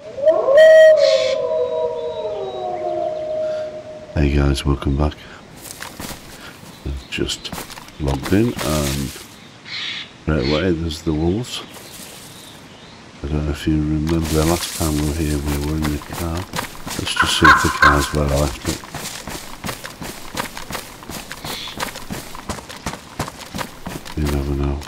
Hey guys, welcome back. I've just logged in and right away there's the wolves. I don't know if you remember the last time we were here we were in the car. Let's just see if the car's where I left it. You never know.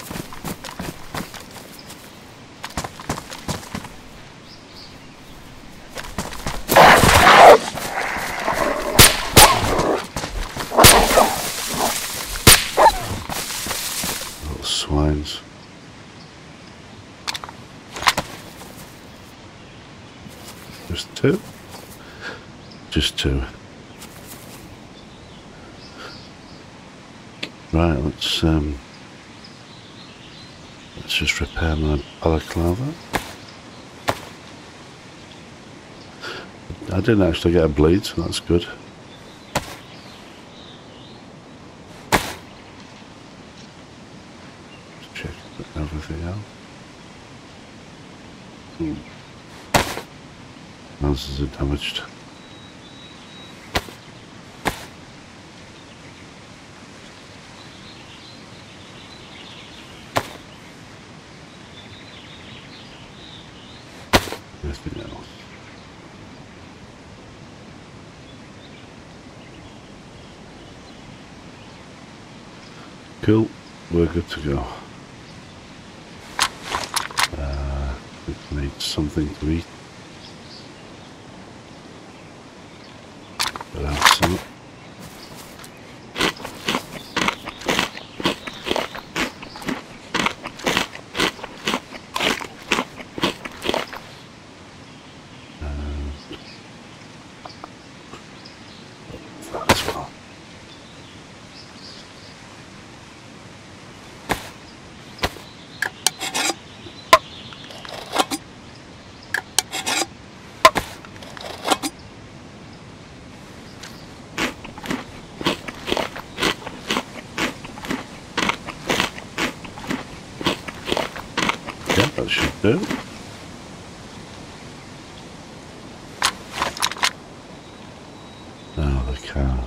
Little swines. Just two? Just two. Right, let's um let's just repair my balaclava. I didn't actually get a bleed, so that's good. Just check everything out. Hmm. Houses are damaged. Anything else? Cool, to go. Uh, we need something to eat. But have some. That as well. Yeah, that should do. Now the car.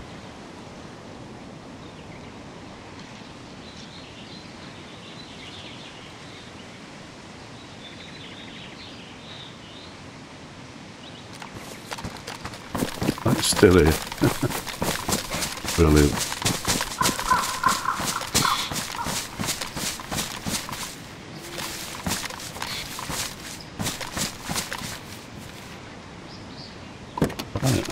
That's still here. Brilliant. Right.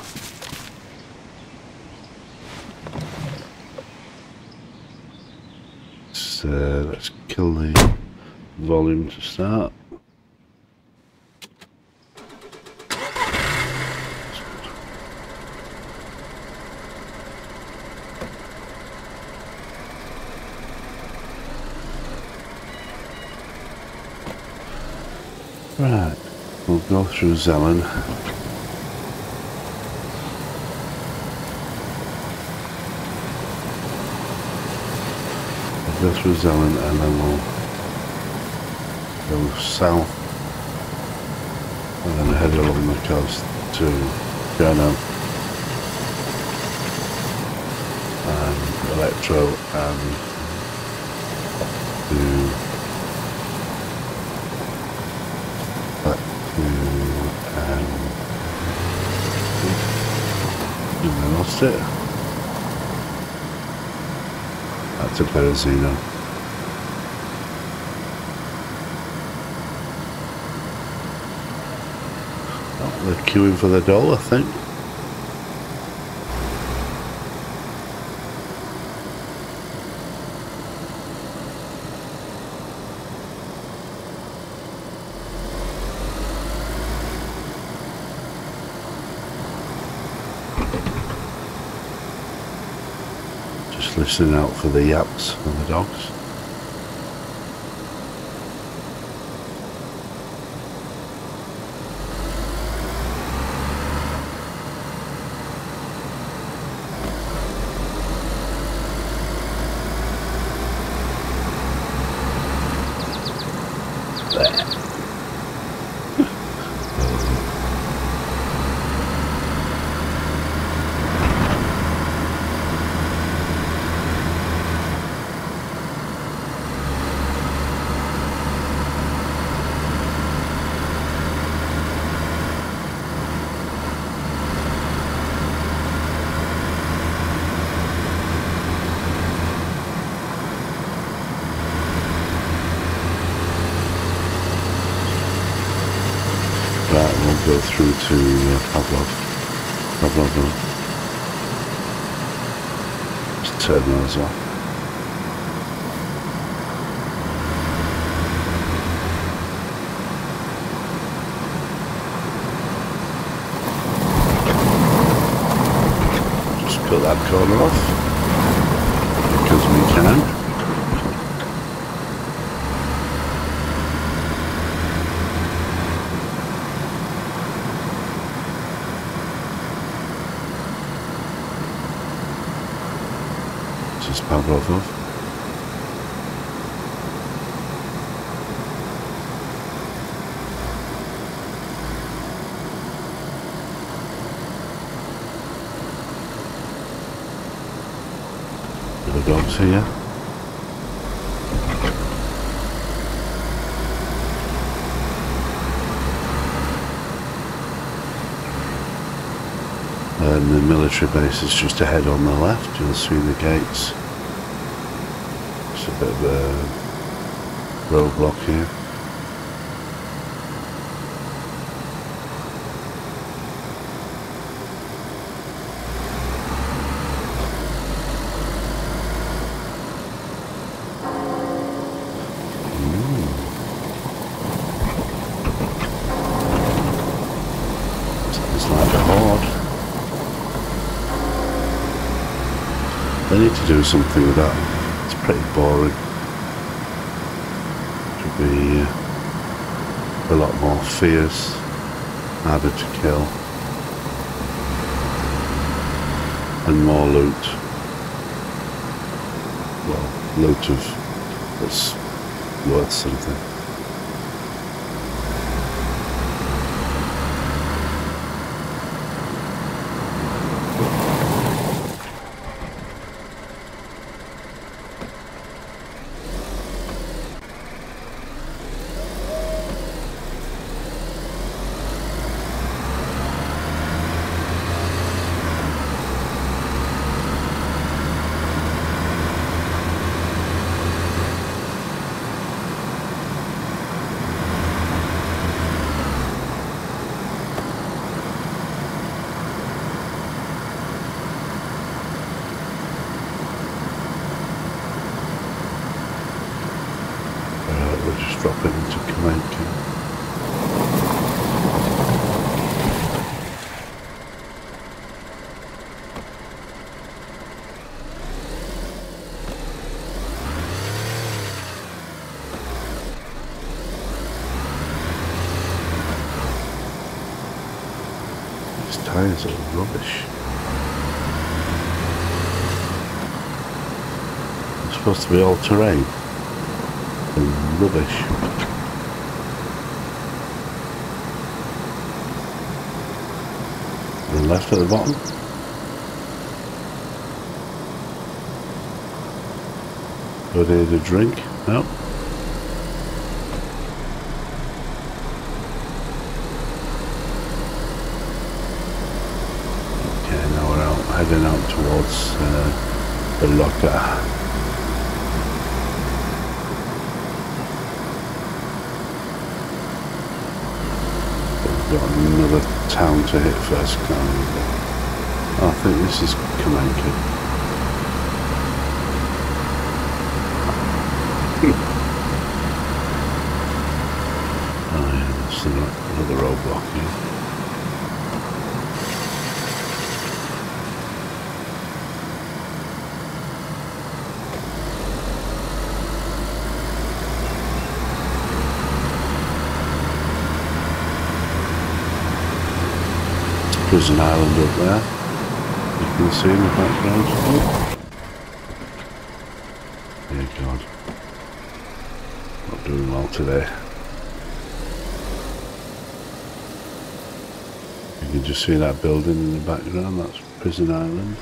Let's, uh, let's kill the volume to start. Right, we'll go through Zelen. We'll go through Zelen and then we'll go south and then head along the coast to Jono and Electro and to back to um, and it. That's a Berezino. Oh, they're queuing for the doll, I think. Just listening out for the yaps and the dogs. Those off. Just cut that corner off because we can. Dogs here. And the military base is just ahead on the left. You'll see the gates. It's a bit of a roadblock here. Like a horde. They need to do something with that. Pretty boring. Should be a lot more fierce, harder to kill, and more loot. Well, loot of that's worth something. Uh, we'll just drop it into Kamenka. These tires are rubbish. It's supposed to be all terrain and rubbish. And left at the bottom. Go to drink. No. Okay, now we're out, heading out towards uh, the locker. We've got another town to hit first, can't we? Oh, I think this is Kamenka. oh yeah, another another roadblock here. Prison Island up there. You can see in the background. Oh. Dear God. Not doing well today. You can just see that building in the background, that's Prison Island.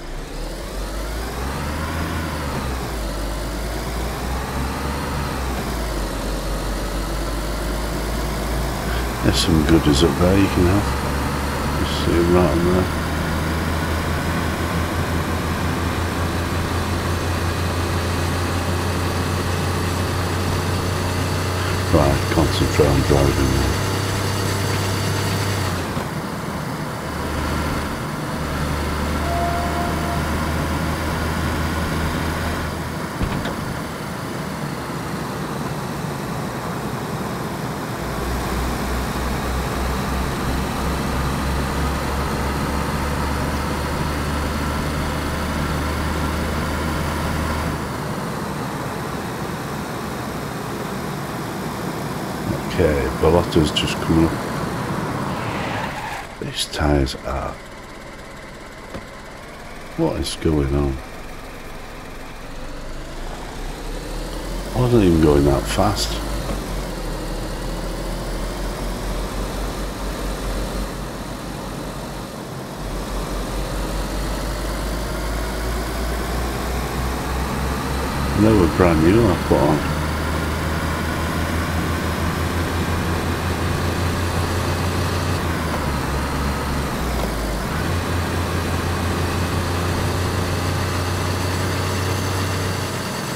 There's some goodies up there you can have. Right on there. Right, concentrate on driving now. Tractor's just coming up. These tyres are... What is going on? I wasn't even going that fast. They were brand new I put on.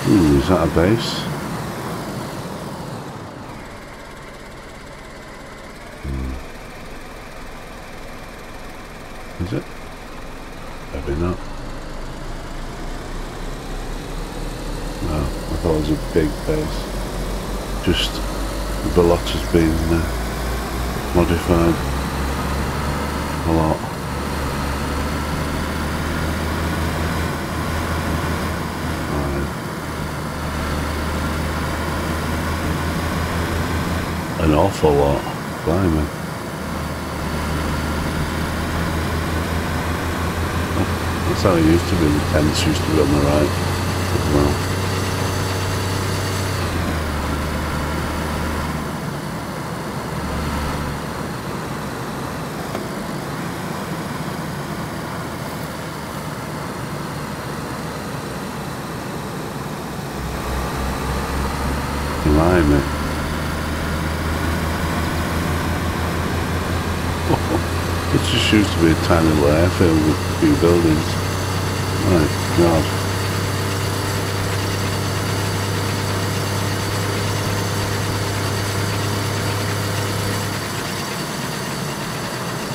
Ooh, is that a base? Hmm. Is it? Maybe not. No, I thought it was a big base. Just the lot has been uh, modified a lot. Right. An awful lot, blimey. That's how it the tents used to be on the right as well. It just used to be a tiny little airfield with a few buildings. My God.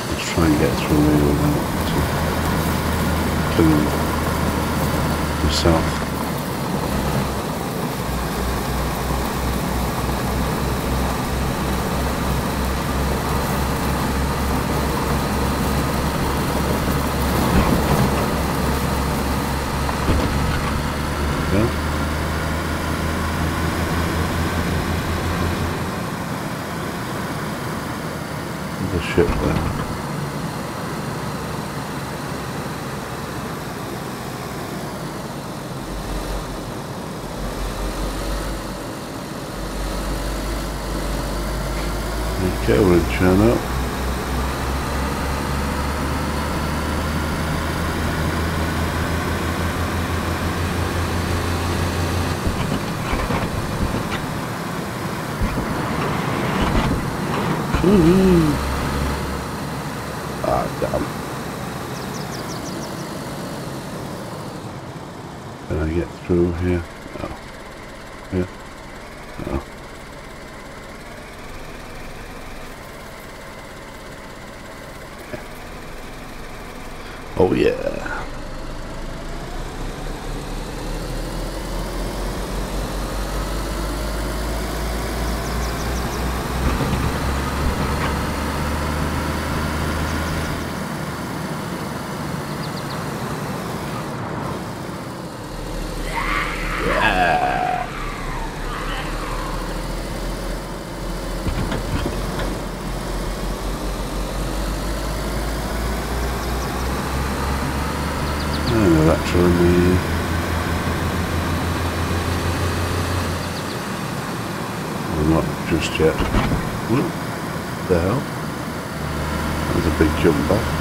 Let's try and get through here without killing myself. Okay, we'll turn up. Woohoo! Ah, damn. Can I get through here? No. Yeah. No. Oh yeah. Oh. Oh, just yet. What the hell? That was a big jump back.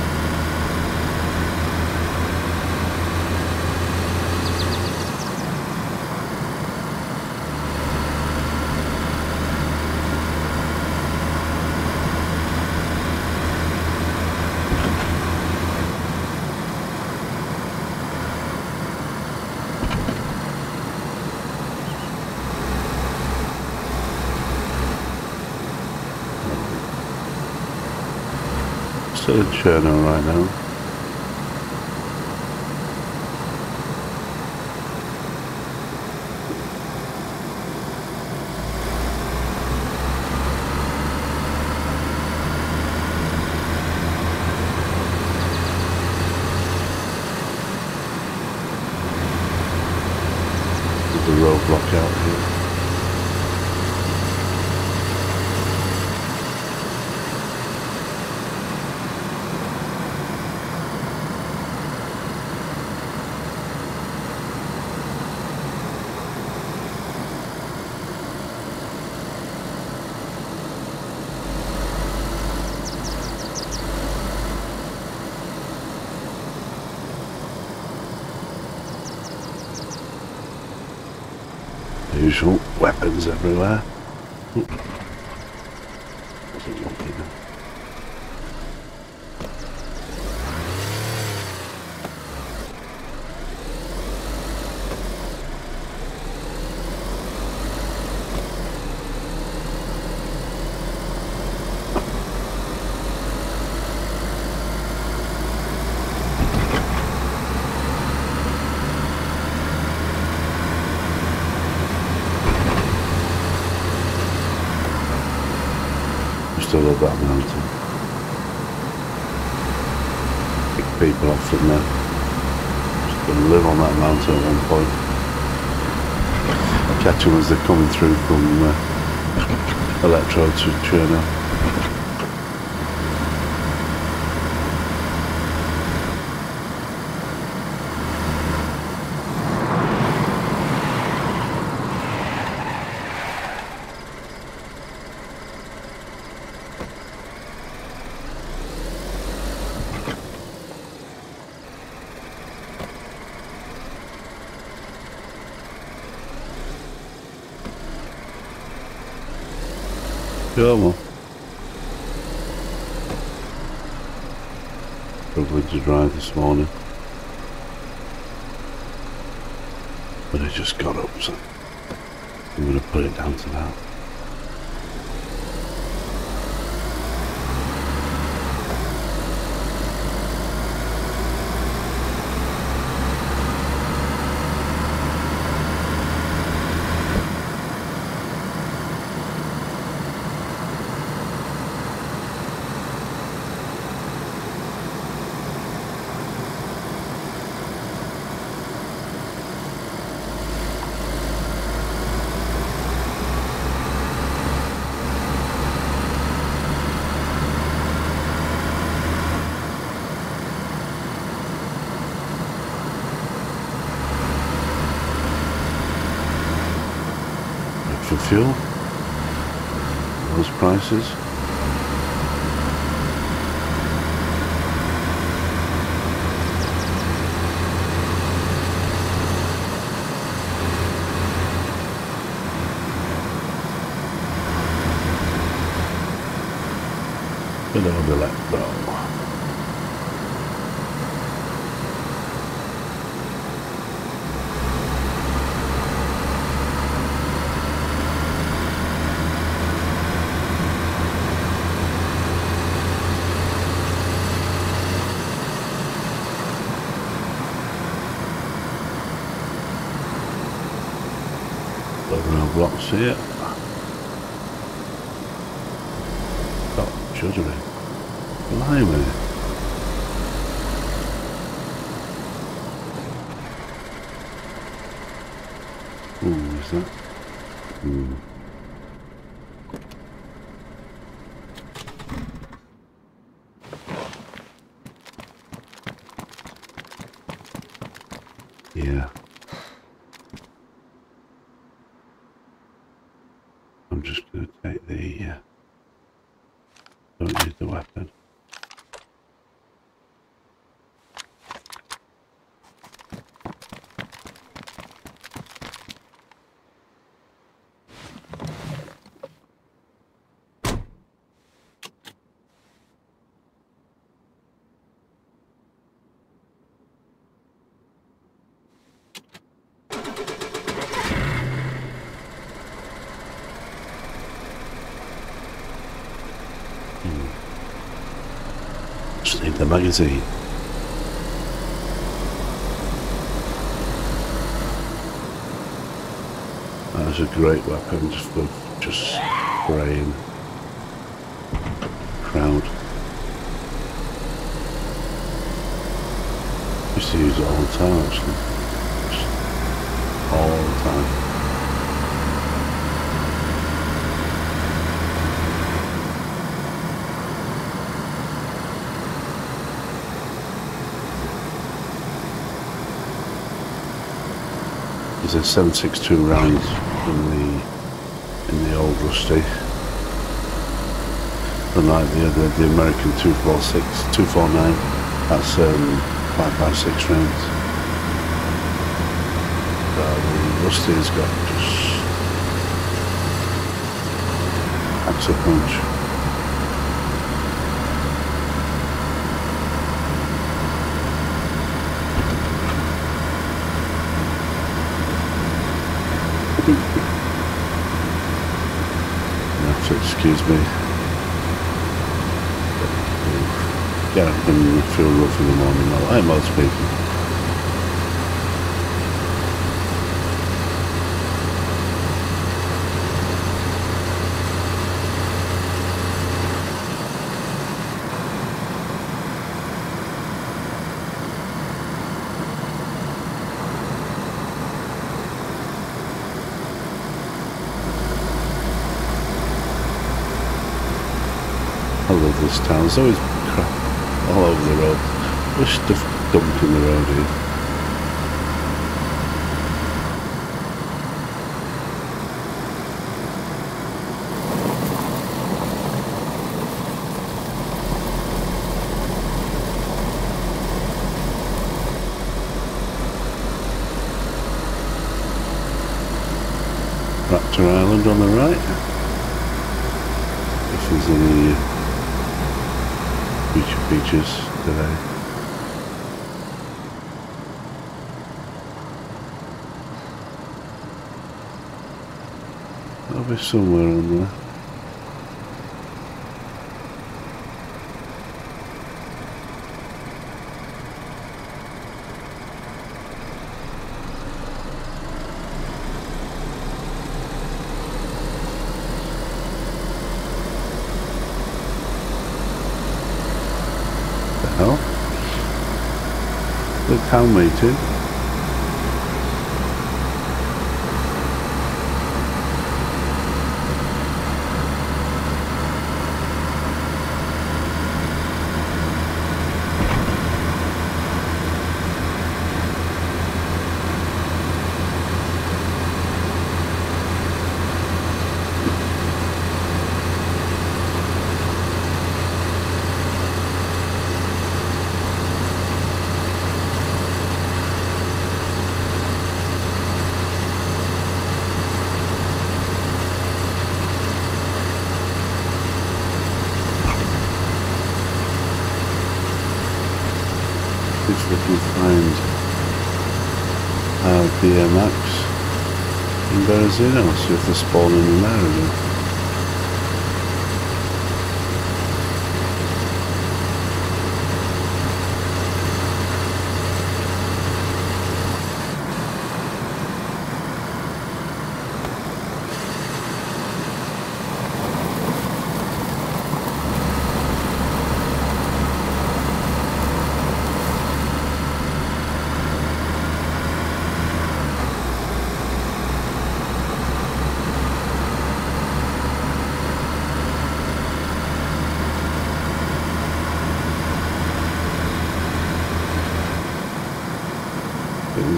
Cherno right now. There's a roadblock out here. Weapons everywhere. Still love that mountain. Pick people off there. Just to live on that mountain at one point. Catch them as they're coming through from uh, Electrode to Cherno. On. Struggling to drive this morning. But I just got up, so I'm going to put it down to that. for fuel. Those prices. Bit of electro. Blocks here. Got juddering. Blimey. Ooh, is that? Hmm. Yeah. I'm just going to take the, uh, don't use the weapon. Magazine. That's a great weapon for just spraying crowd. Used to use it all the time actually. did 762 rounds in the in the old rusty. Unlike the other, the American 246, 249, that's um, 556 rounds. Uh, the rusty's got just a punch. Excuse me. Yeah, I can feel rough in the morning, like most people. this town. There's always crap all over the road. There's stuff dumped in the road here. Raptor Island on the right. If there's any future features today. I'll be somewhere on there. Town If they're spawning in there again.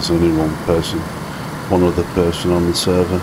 there's only one person, one other person on the server.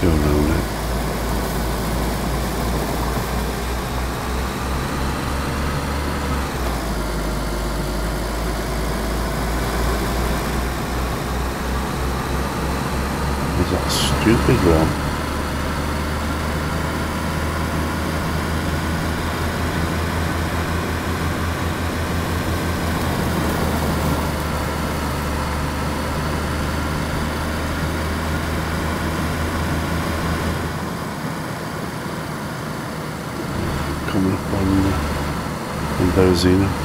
go around it. Is that stupid one? Berezino. Okay, but you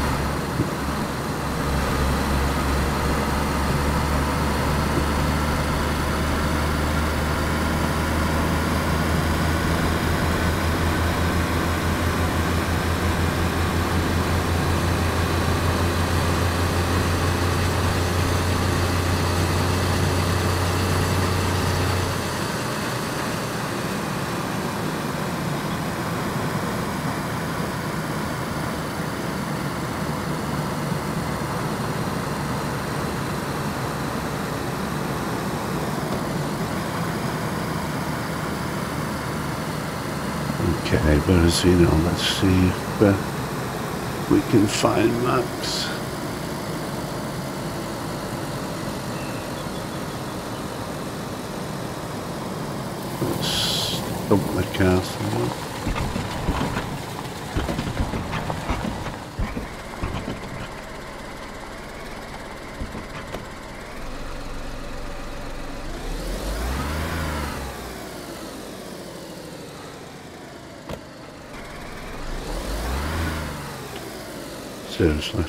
know, let's see if we can find Max. Let's dump the castle. Seriously.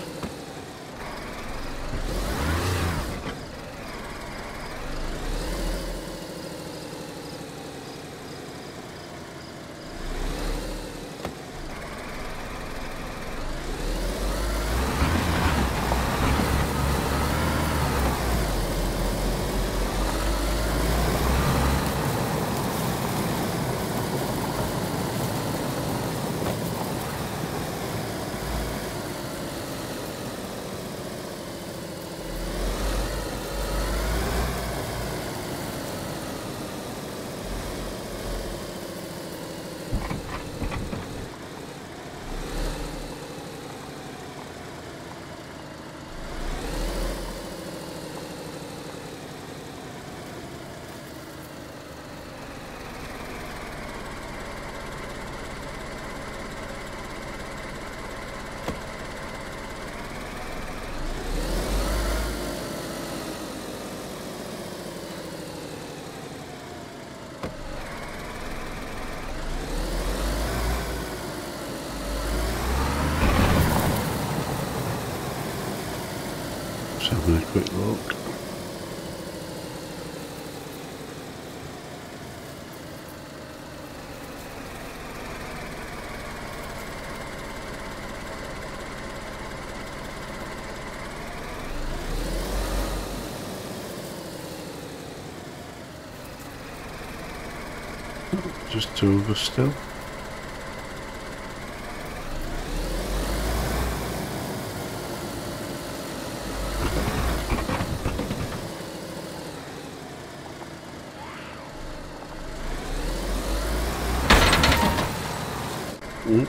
Just having a quick look. Just two of us still. Mm.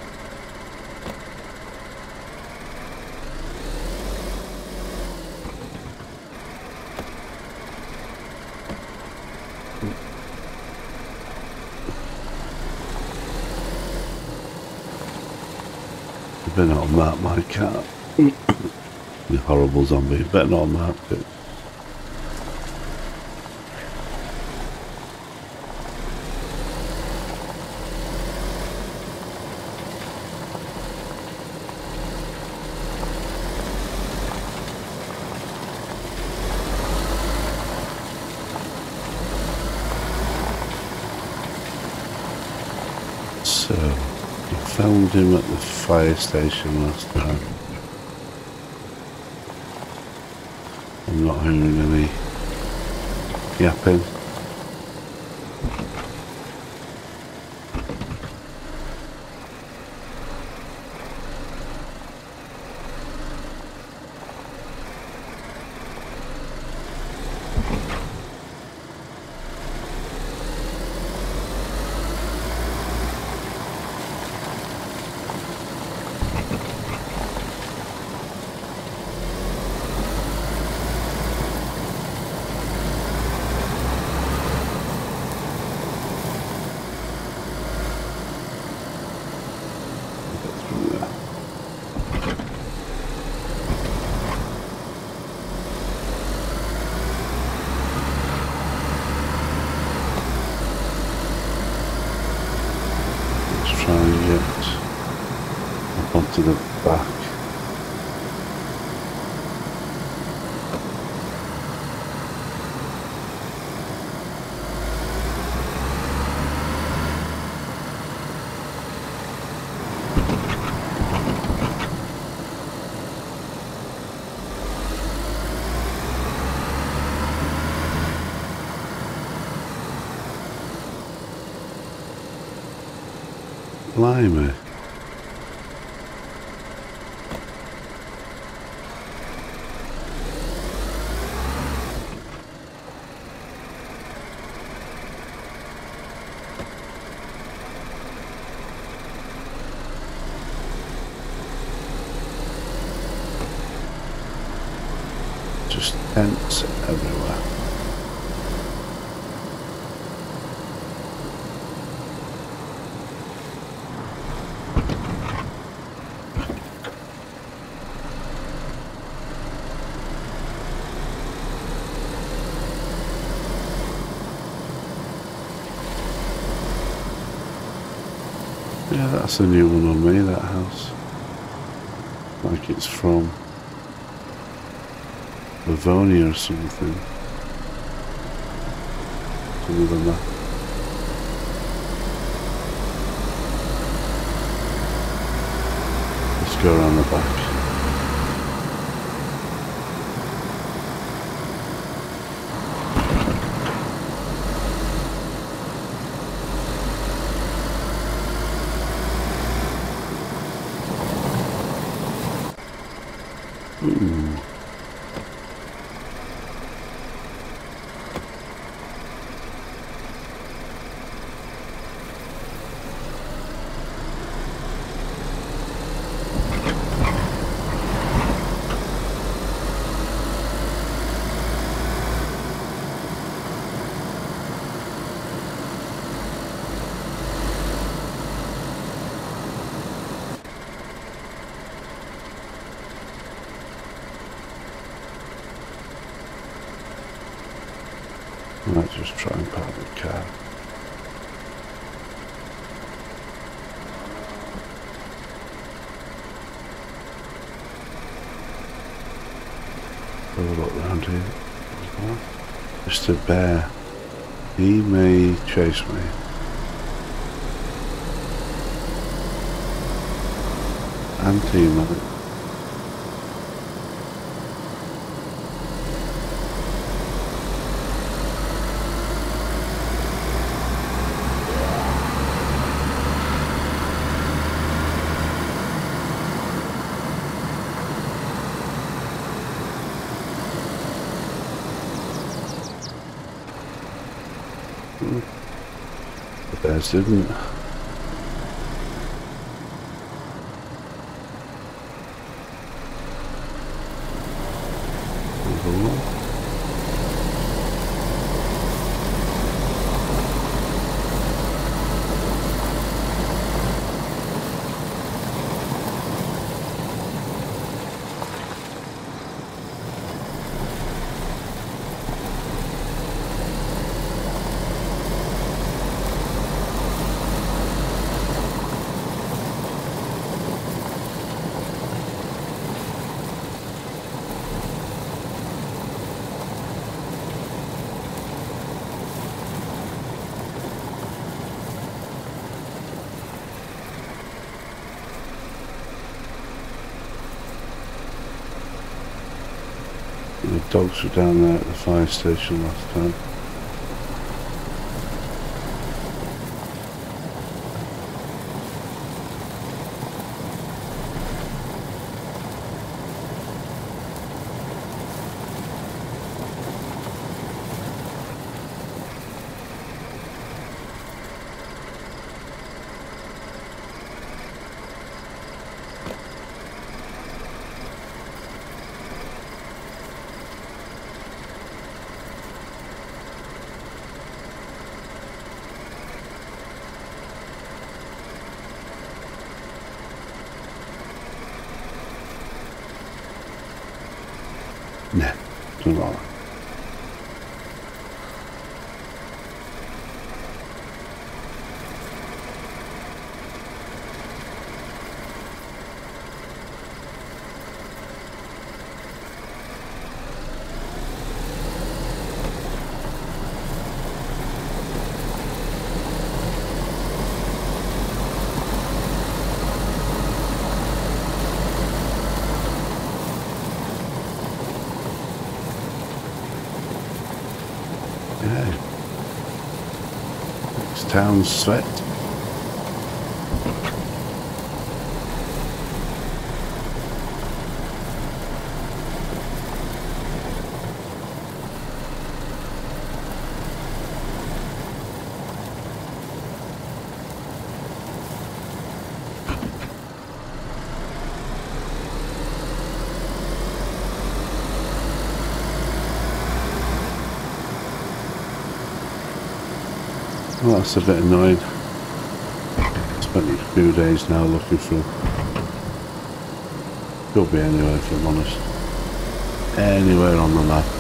Better not mark my cat. the horrible zombie. Better not mark it. So, you found him at the fire station last time. I'm not hearing any yapping. Get through there. Let's try and get up onto the back. Blimey. tents everywhere. Yeah, that's a new one on me, that house. Like it's from Livonia or something. Some of the map. Let's go around the back. I might just try and park the car. Have a look around here. Mr. Bear. He may chase me. Anti-mother. Bears didn't. Mhm. The dogs were down there at the fire station last time. Yeah. It's town sweat. that's a bit annoying. Spent a few days now looking for them. Could be anywhere if I'm honest. Anywhere on the map.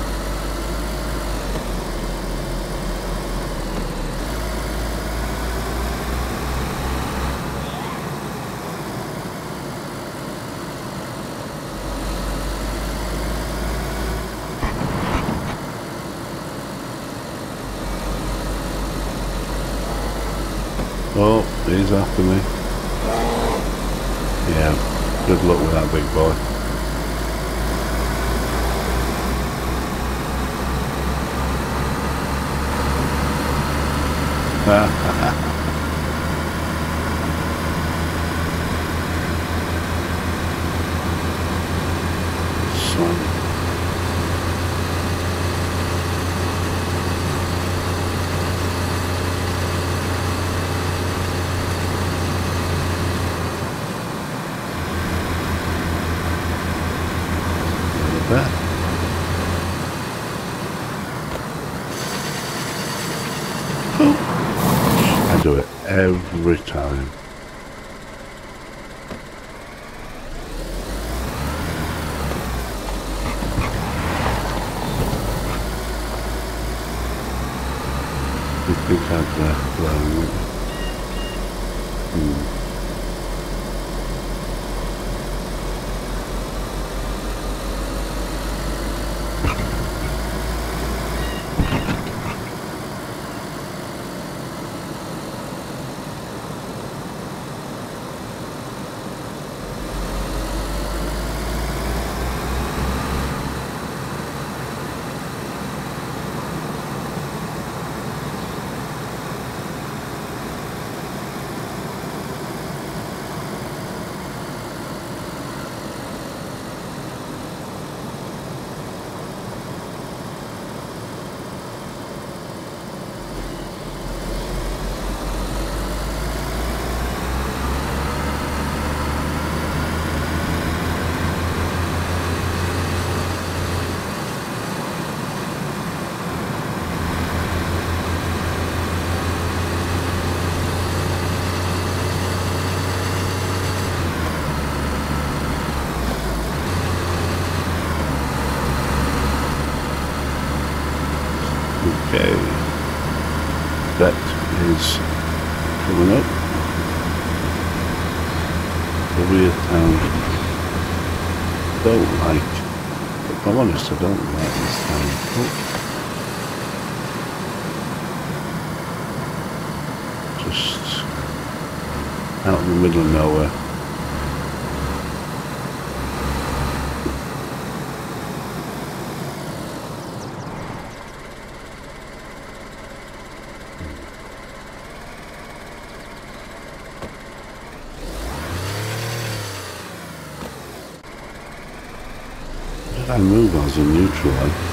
a neutral.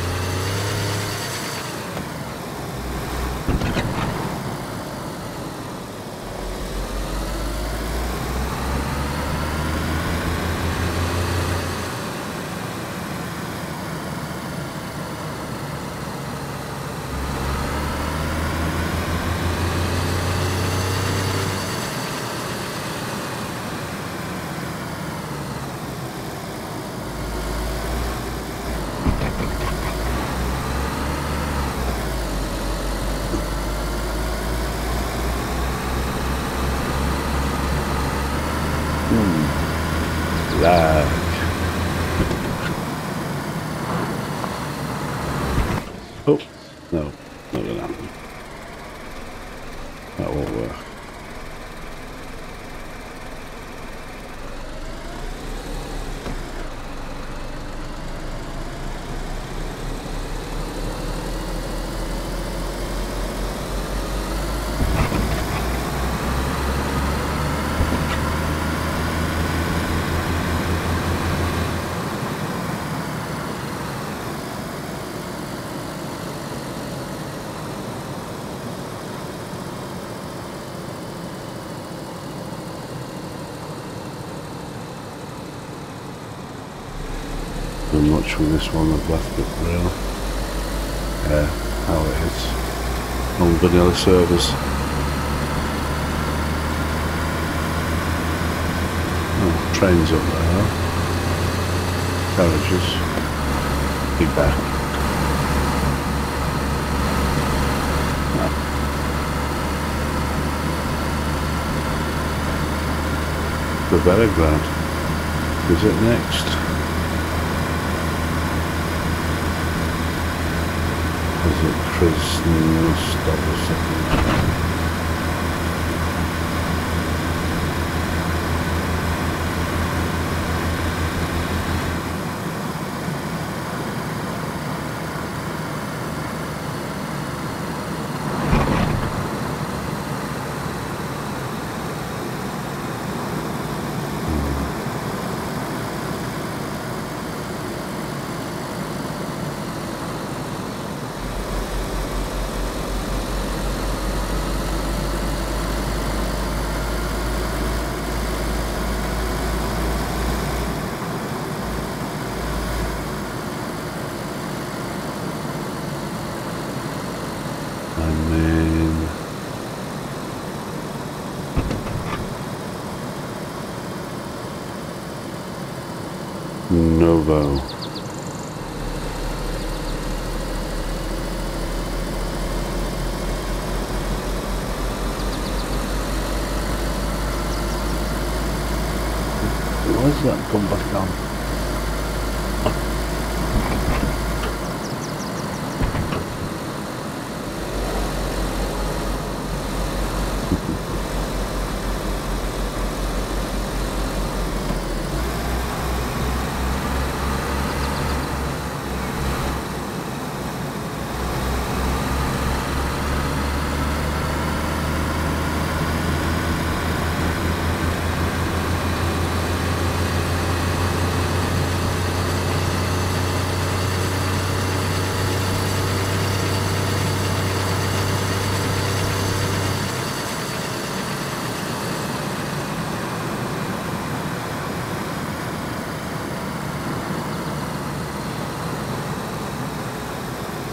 from this one, I've left it real. Uh, how it is on vanilla servers. Oh, trains up there. Carriages. Be back. The Velegrad. Is it next? Krasny? Stop a. And then Novo. Why's that come back on?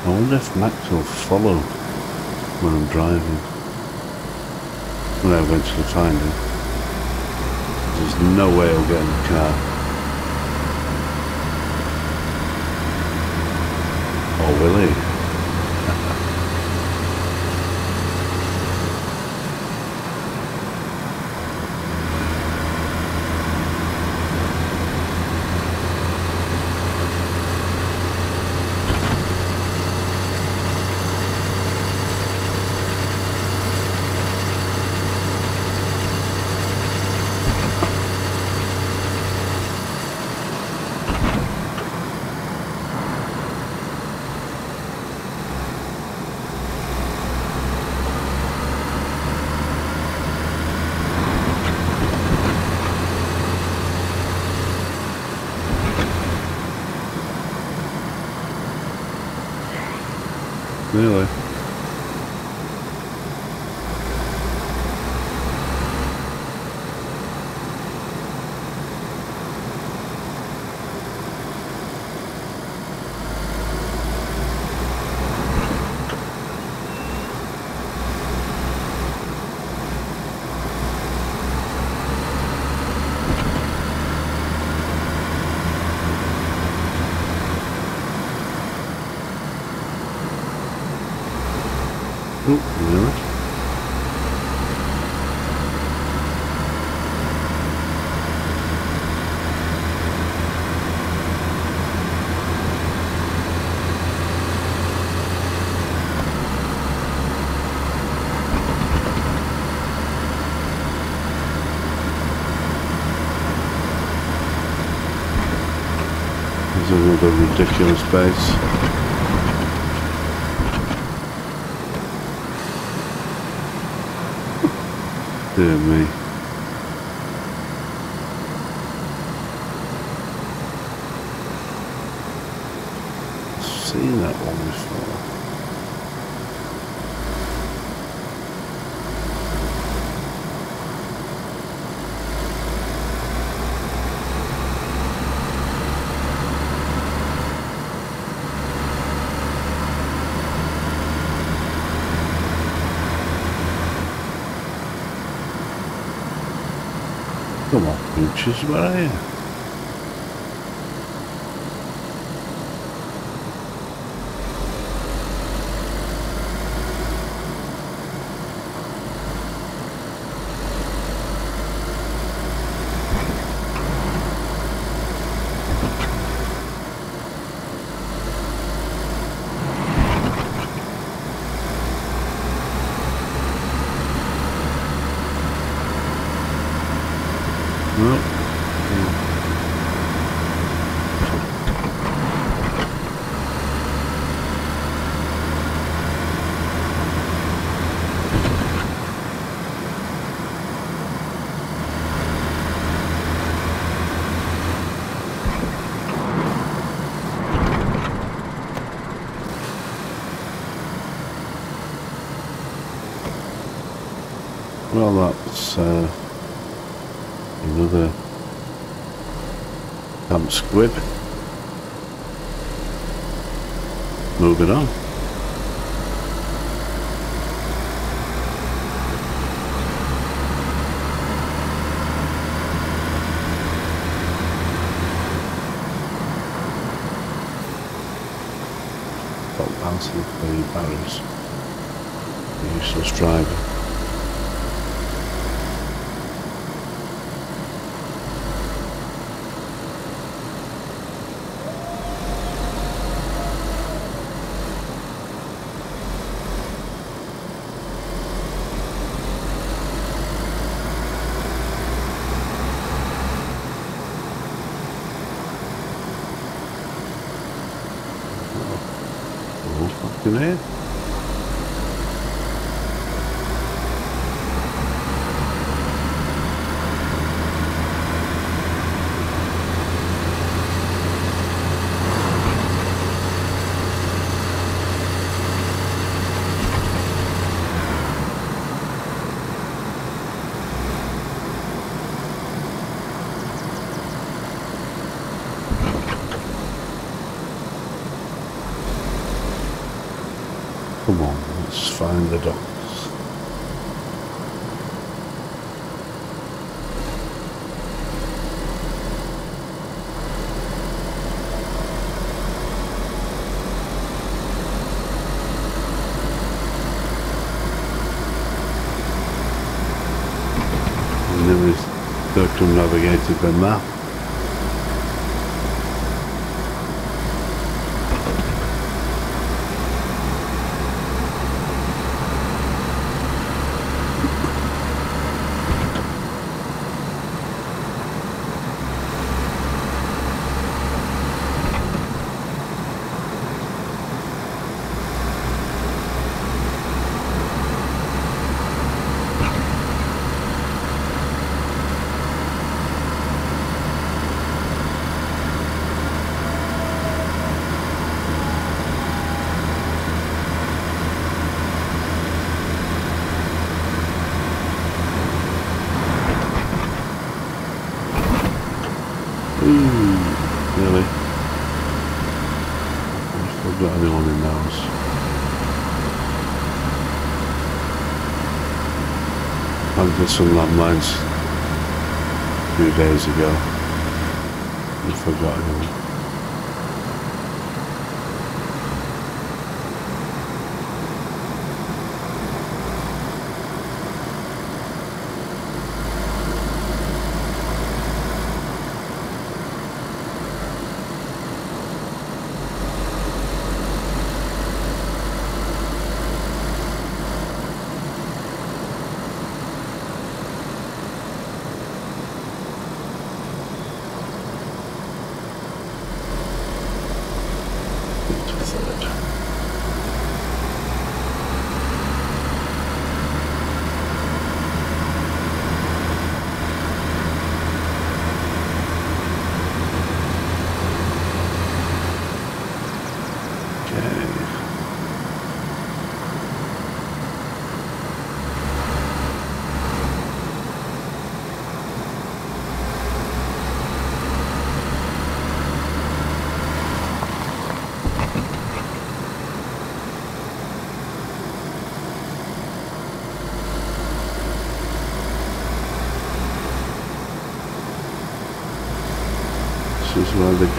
I wonder if Max will follow when I'm driving. When I eventually find him. There's no way he'll get in the car. Or will he? Really? Oh, really? There's another ridiculous base. Dear me. Seen that one before. Come on, is what I you? Well, that's uh, another camp squib. Moving on. Got bouncing the barriers. Useless driver. Fucking hell. Come on, let's find the docks. And then we circumnavigated the map. Ooh, really? Anyone in the house. Planted some landmines a few days ago. I forgot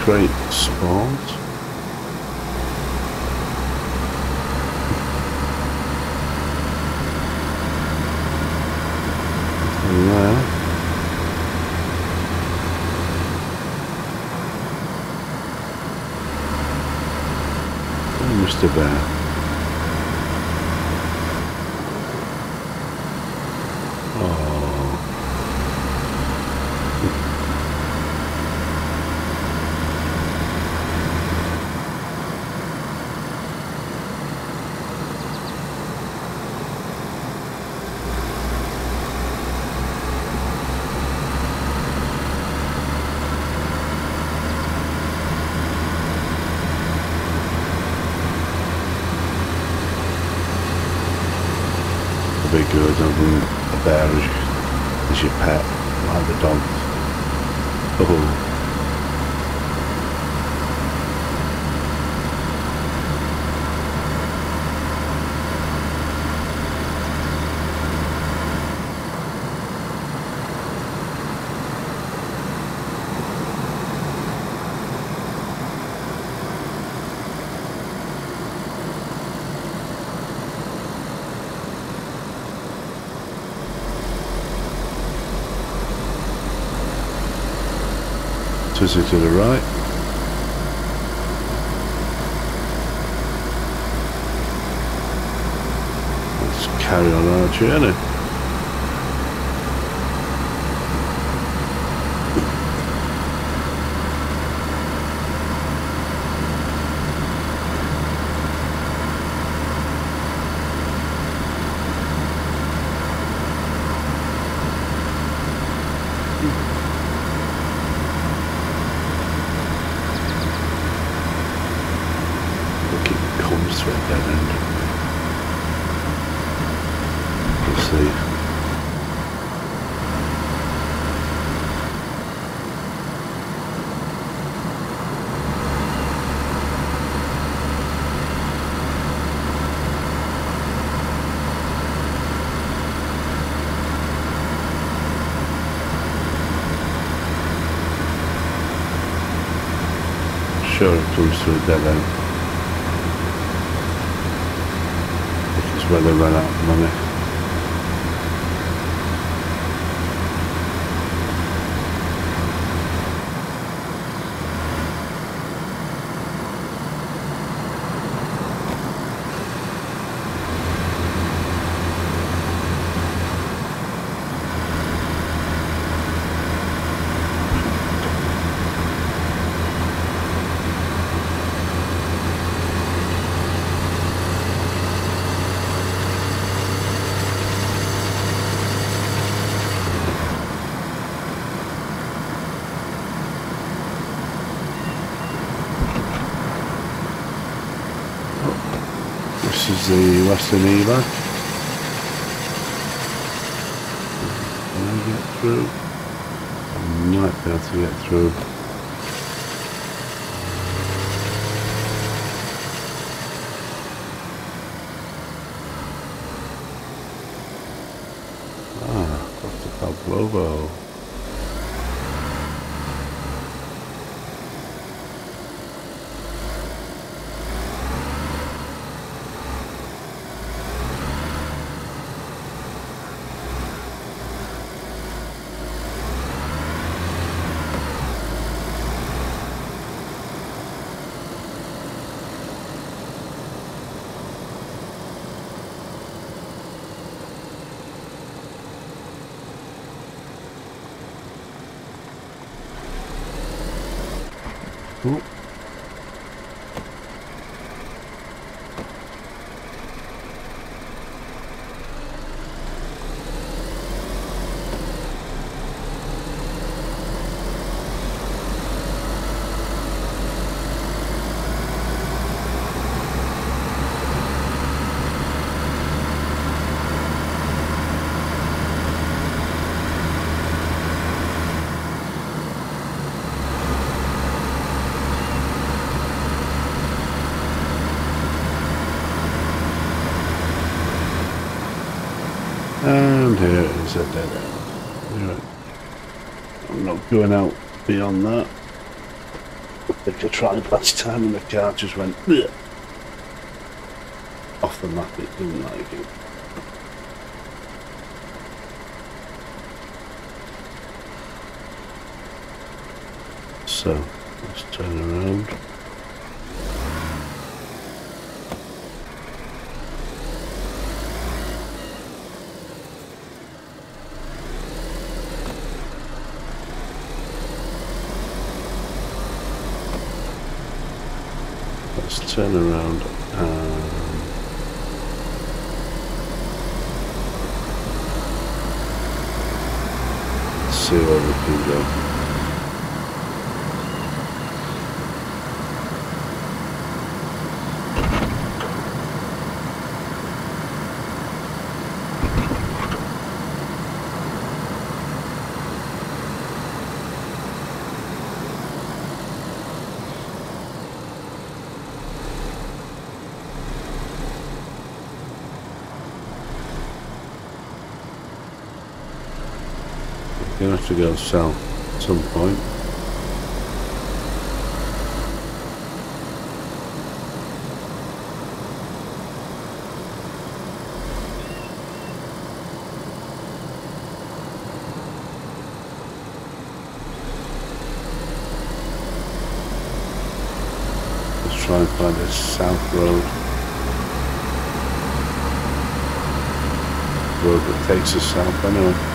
great. opposite to the right. Let's carry on our journey. that la seneva coup. going out beyond that. I think I tried last time and the car just went Bleh. off the map, it didn't like it. So, let's turn around. Let's turn around and see where we can go. You're gonna have to go south at some point. Let's try and find a south road. Road that takes us south anyway.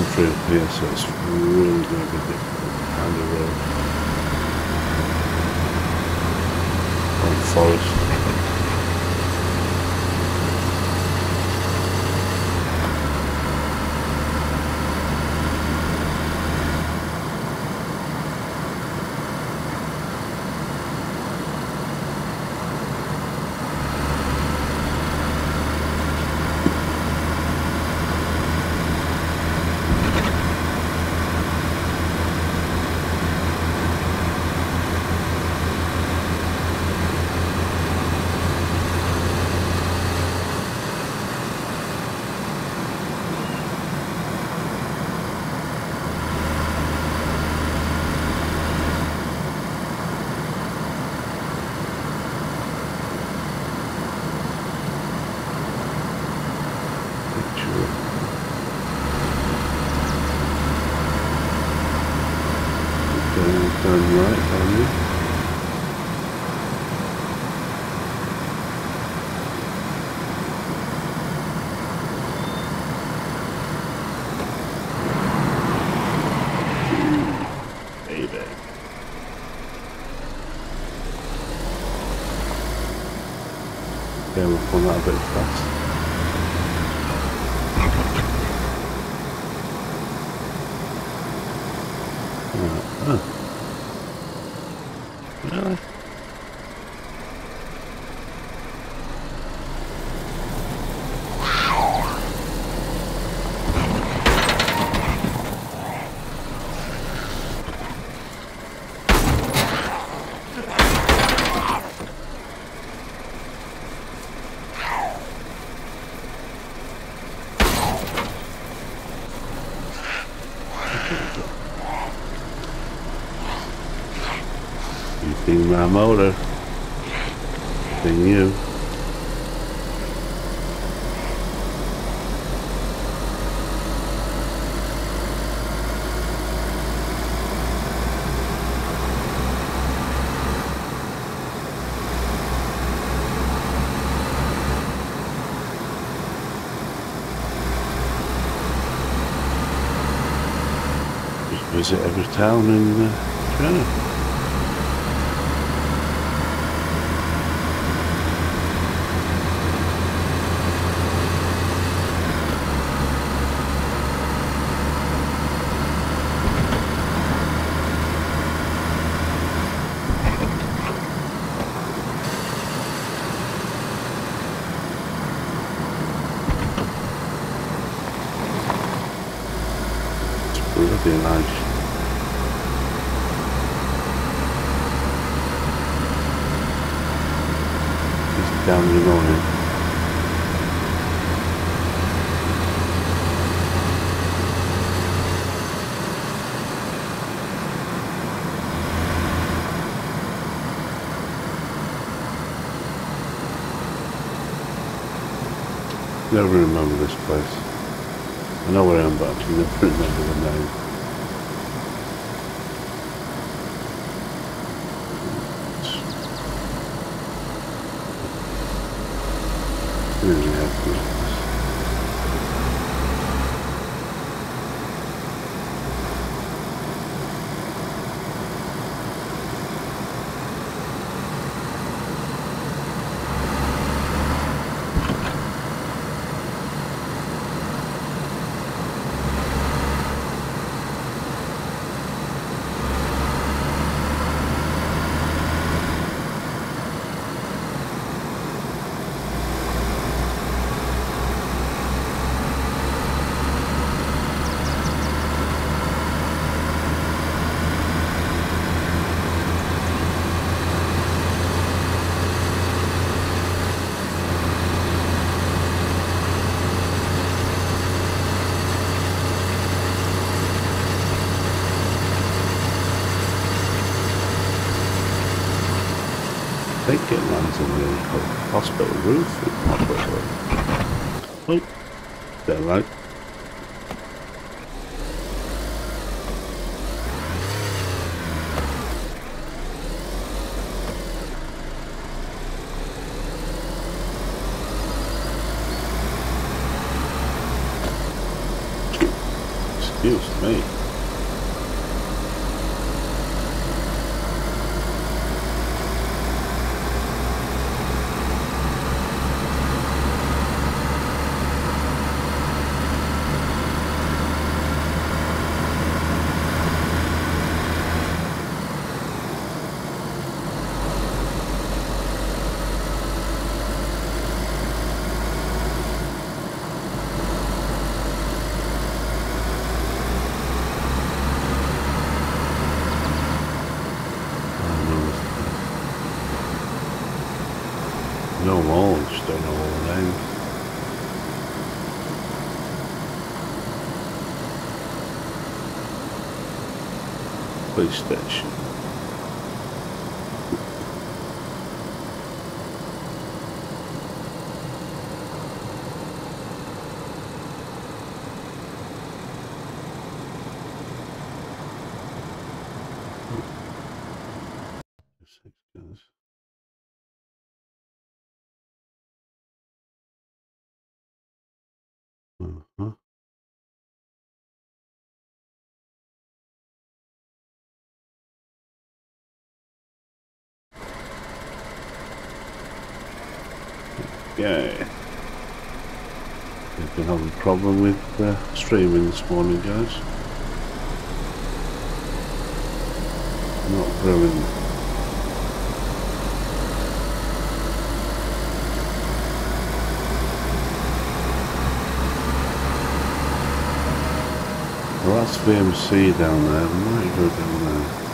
Country up here, so it's really going to be difficult kind of road. On forest. We'll that a bit fast. Uh, oh. Really? You think my motor? Thing you. Visit every town in uh, China. bloody nice. It's damn annoying. Never remember this place. I know where I am, but I can never station. Okay. We've been having a problem with uh, streaming this morning, guys. Not brilliant. Well, that's VMC down there. I might go down there.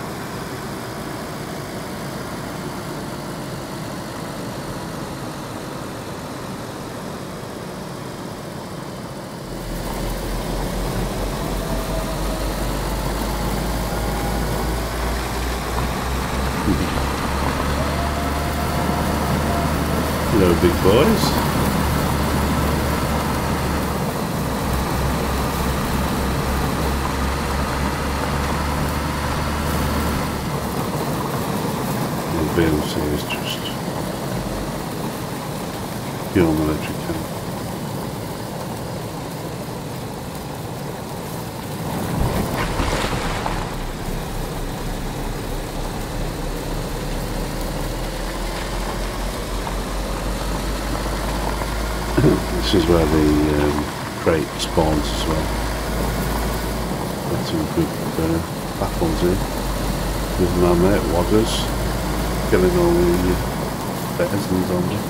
ogres, killing all the bears and zombies.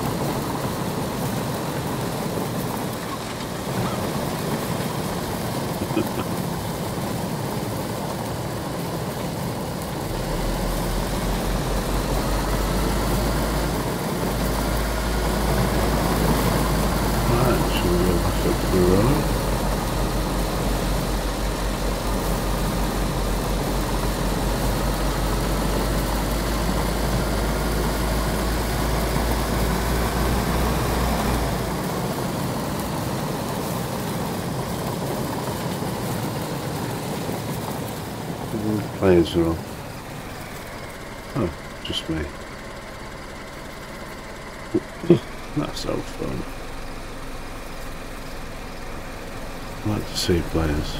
So we're going to the road. Oh, just me. That's so fun. I like to see players.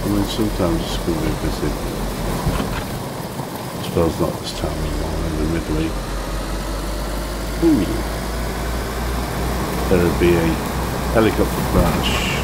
I mean, sometimes it's going to be busy. I suppose not this time year in the. Ooh. There'd be a helicopter crash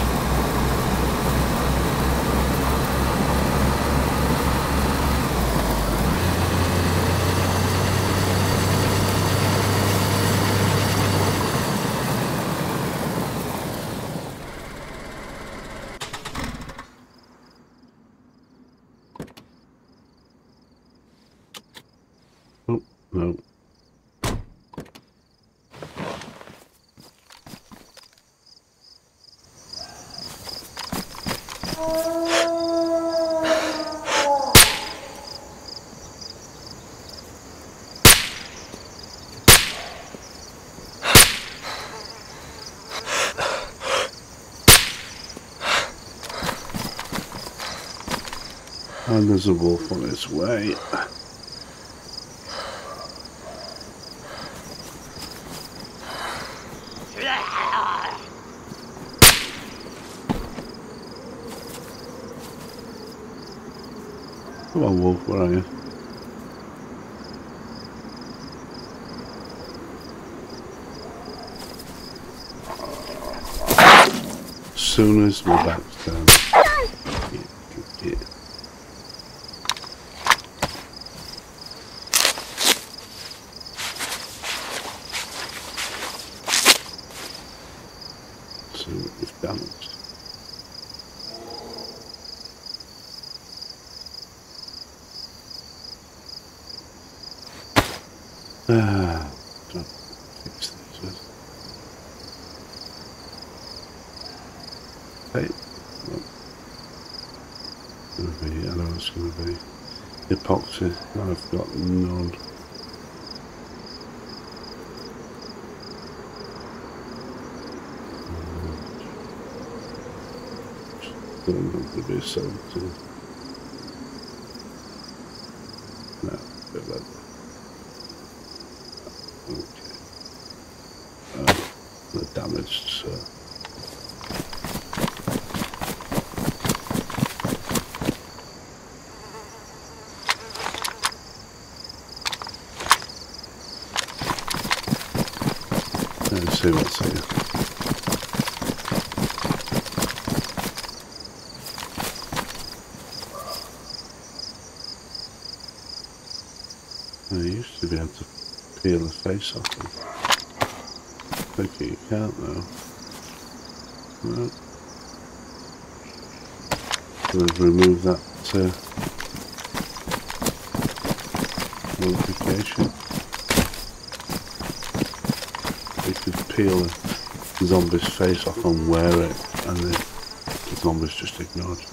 And there's a wolf on its way. Come on, wolf, where are you? Soon as my back's down. epoxy. I've got none. Don't have to be 17. We've removed that uh, notification. peel the zombie's face off and wear it, and the, the zombie's just ignored you.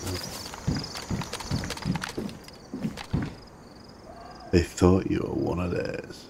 They thought you were one of theirs.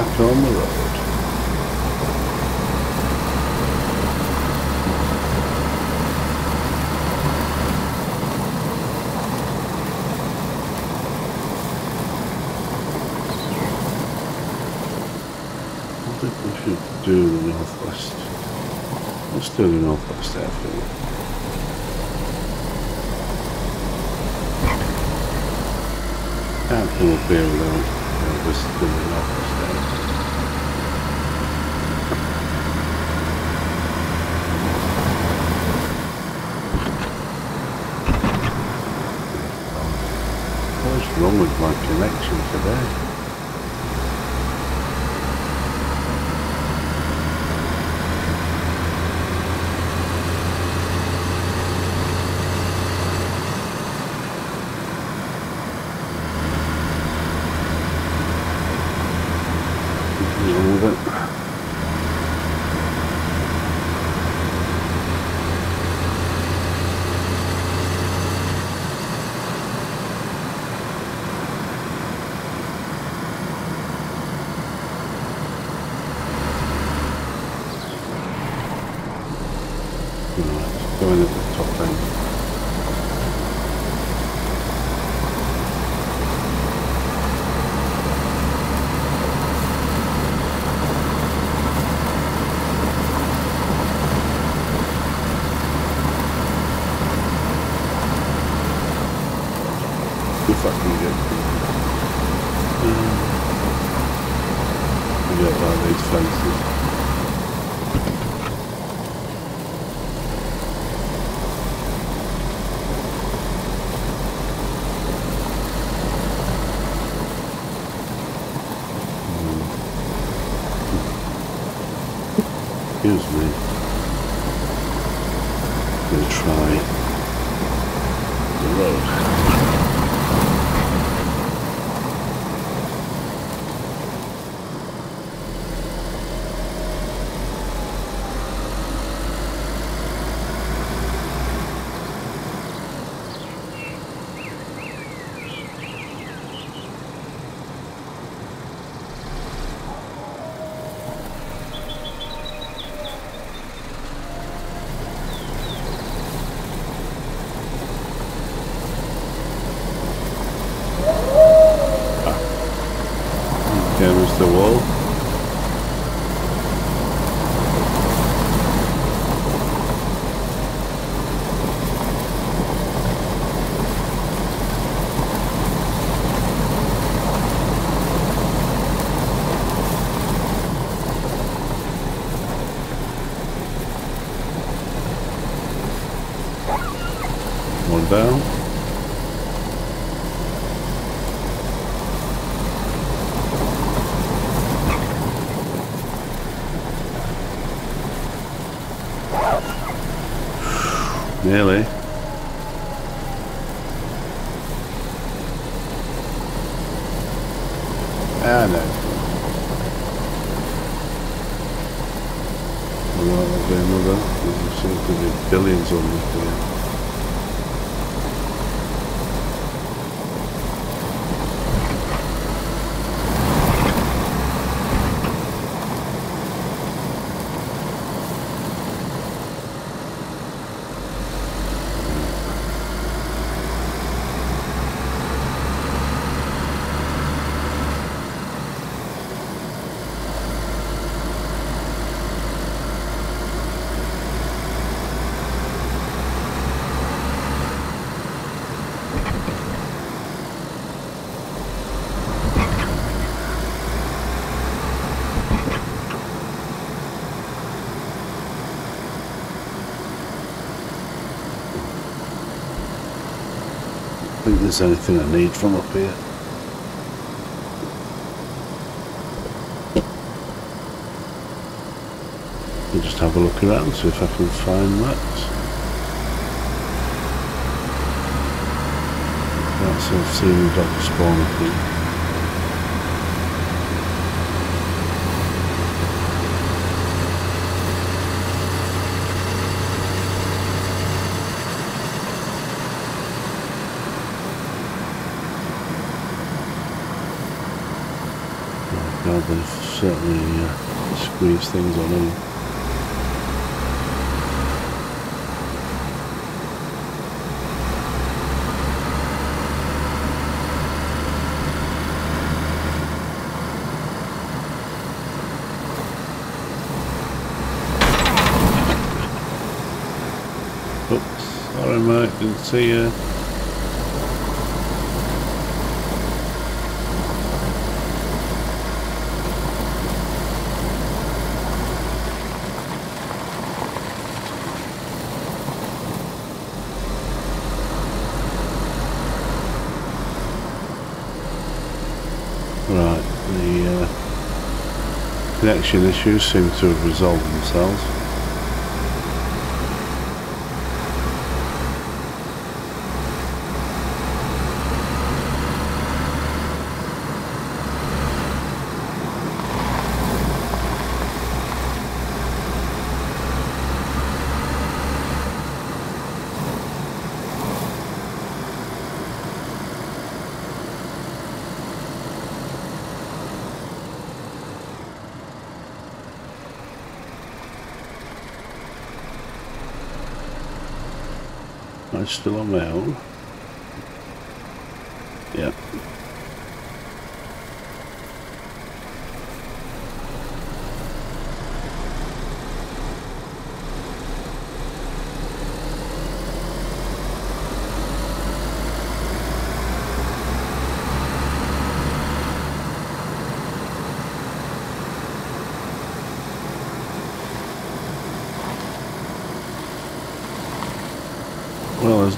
Back on the road. I think we should do the northwest. Let's do the northwest airfield. Can't come up here airfield. What's wrong with my connection today? Was the wall. One down. Nearly. Ah, no. Well, there'll be another. There seems to be billions on this here. I think there's anything I need from up here. I'll just have a look around, see if I can find that. That's a seeing the dog spawn, I think. God, they've certainly uh, squeezed things on in. Oops, sorry mate, didn't see you. Right, the uh, connection issues seem to have resolved themselves. Still on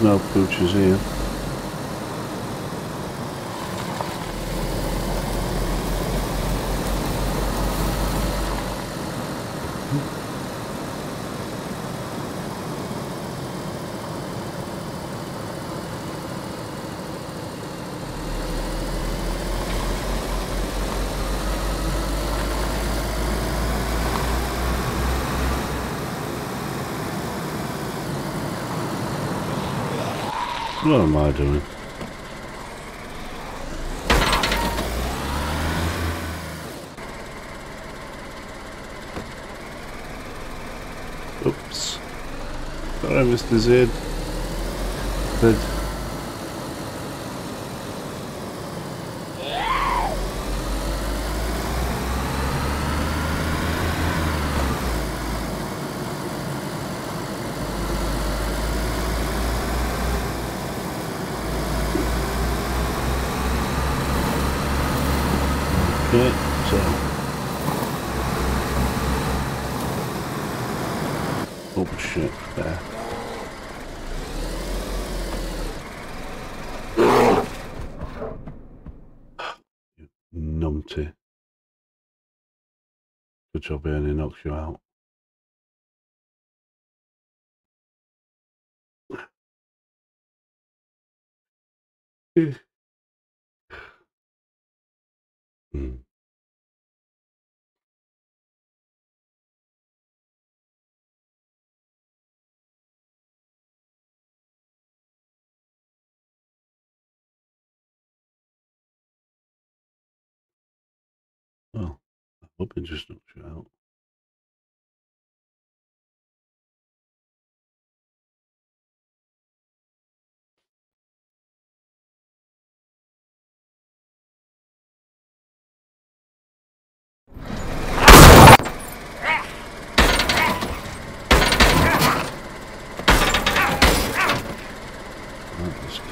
no pooches here. What am I doing? Oops. Sorry, Mr. Zed. Zed. Okay, so. Oh shit, there. You numpty. Good job, Ernie knocks you out. Hmm. Well, I hope it just knocks you out.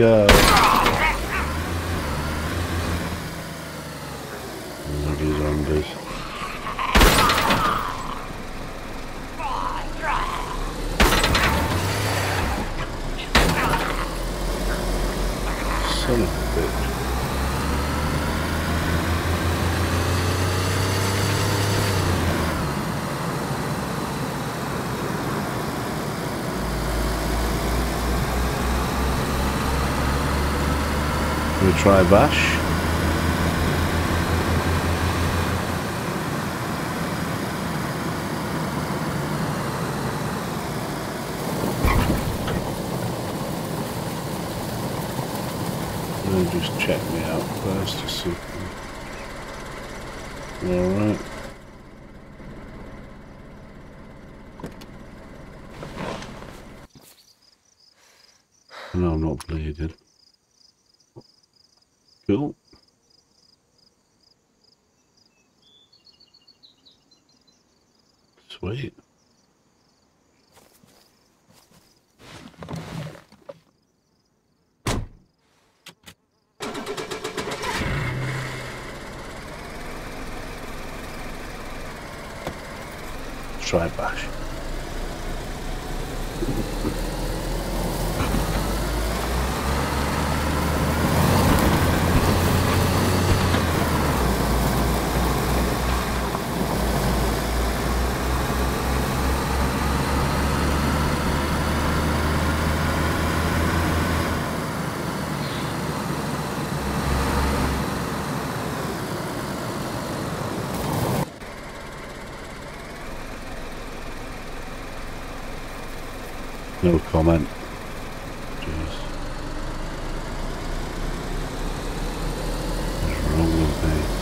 Go. Bloody zombies. Son of a bitch. Try bash? just check me out first to see. Alright. No, I'm not bleeding. Cool. Sweet. try bash. No comment. Jeez. What's wrong with me?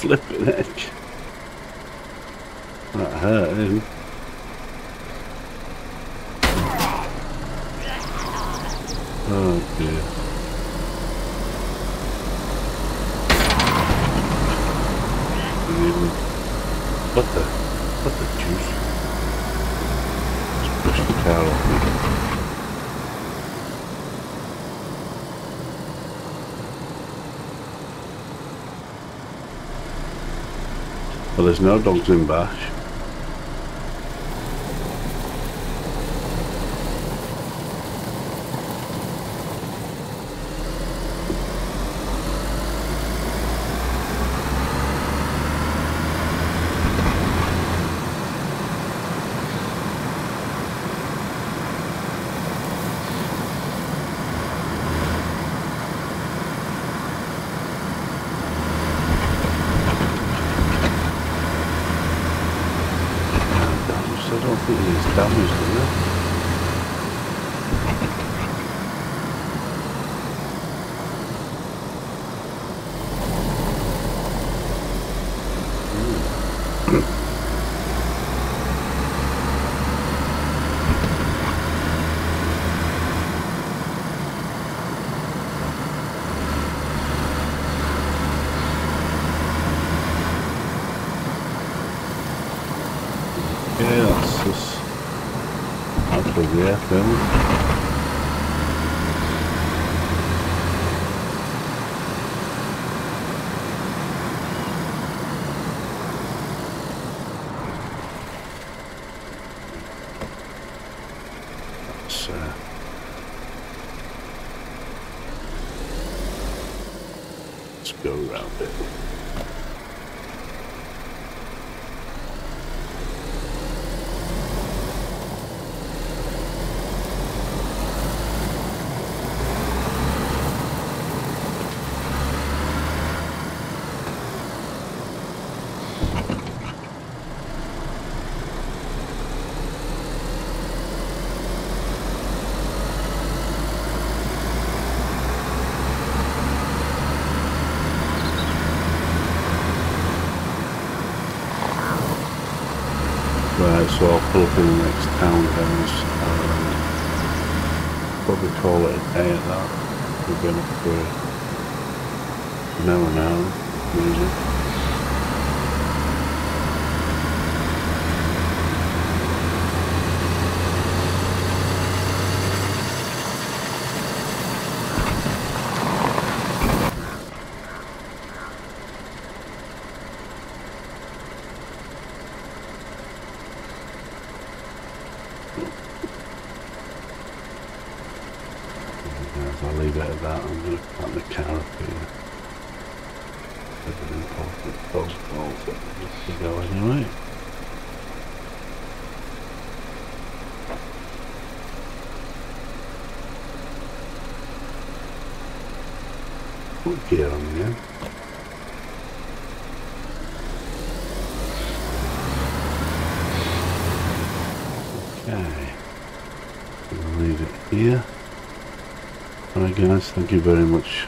Flipping heck. That hurt him. Oh dear. What the? What the juice? Just push the car off me. Well, there's no dogs in Bash. Yeah. So I'll pull up in the next townhouse and probably call it a day at that. We've been up for an hour now, usually. As I leave it at that, I'm going to put the car up here. There's an important phone call that needs to go anyway. Put gear on again. Okay. I'll leave it here. Alright guys, thank you very much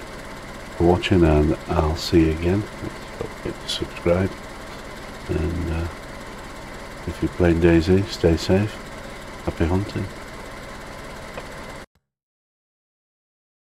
for watching and I'll see you again. Don't forget to subscribe and uh, if you're playing DayZ, stay safe. Happy hunting.